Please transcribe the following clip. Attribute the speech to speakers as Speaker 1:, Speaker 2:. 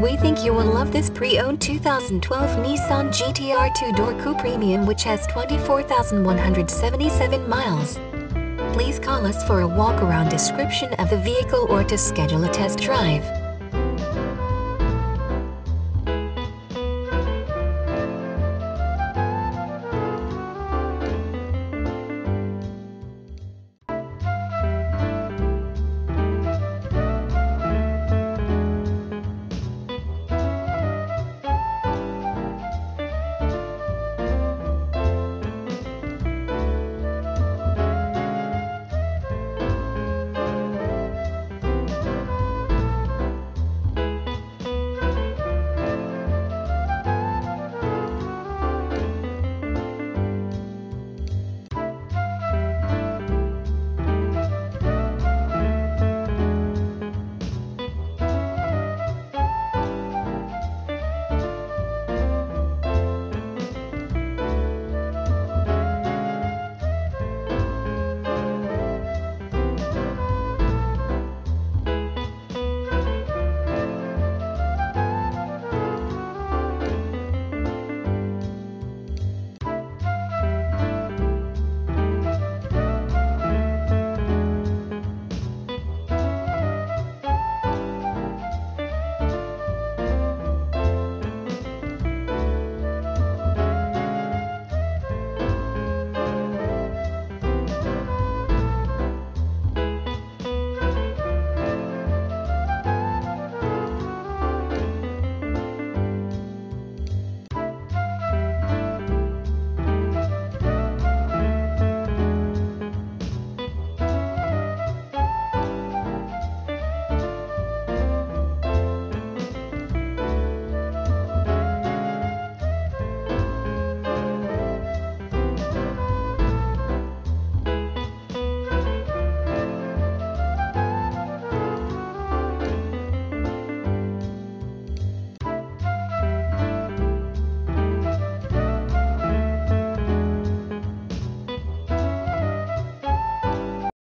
Speaker 1: We think you will love this pre-owned 2012 Nissan GTR 2-door Coupe Premium which has 24,177 miles. Please call us for a walk-around description of the vehicle or to schedule a test drive.